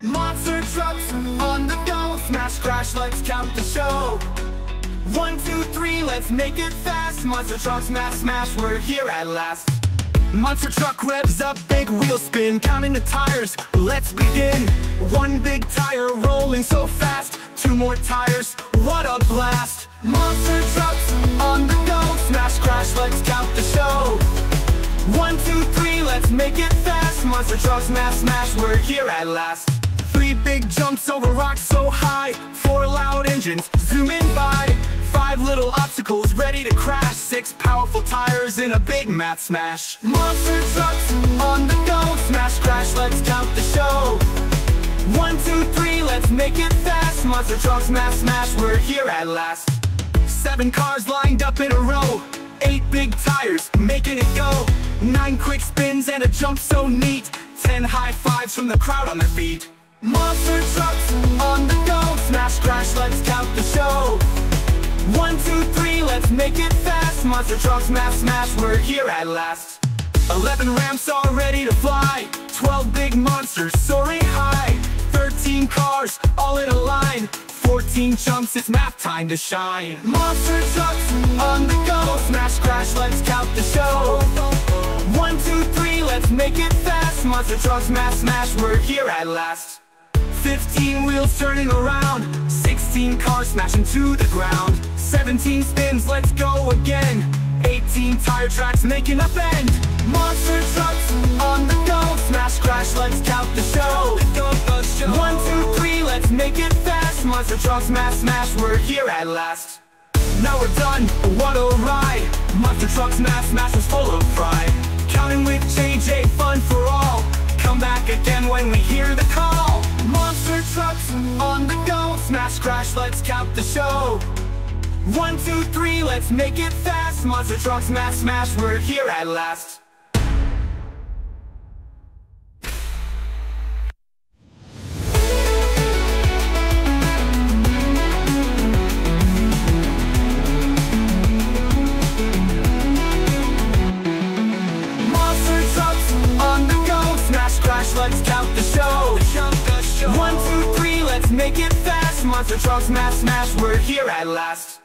Monster trucks on the go, smash crash, let's count the show. One, two, three, let's make it fast. Monster trucks, smash, smash, we're here at last. Monster truck revs up, big wheel spin, counting the tires, let's begin. One big tire rolling so fast, two more tires, what a blast. Monster trucks on the go, smash crash, let's count the show. One, two, three, let's make it fast. Monster trucks, smash, smash, we're here at last. Three big jumps over rocks so high, four loud engines zooming by. Five little obstacles ready to crash. Six powerful tires in a big math smash. Monster trucks on the go. Smash crash, let's count the show. One, two, three, let's make it fast. Monster trucks smash smash, we're here at last. Seven cars lined up in a row. Eight big tires, making it go. Nine quick spins and a jump so neat. Ten high fives from the crowd on their feet make it fast. Monster trucks, smash, smash, we're here at last. Eleven ramps all ready to fly. Twelve big monsters soaring high. Thirteen cars all in a line. Fourteen jumps, it's map time to shine. Monster trucks on the go. Smash, crash, let's count the show. One, two, three, let's make it fast. Monster trucks, smash, smash, we're here at last. Fifteen wheels turning around 16 cars smashing to the ground. 17 spins, let's go again. 18 tire tracks making a bend. Monster trucks on the go. Smash crash, let's count the show. One, two, three, let's make it fast. Monster trucks smash, smash, we're here at last. Now we're done, what a ride. Monster trucks smash, smash was full of pride. Counting with JJ, fun for all. Come back again when we hear the crash, let's count the show. One, two, three, let's make it fast. Monster trucks, smash, smash, we're here at last. Monster trucks on the go. Smash, crash, let's count the show. One, two, three, let's make it monster truck smash smash We're here at last.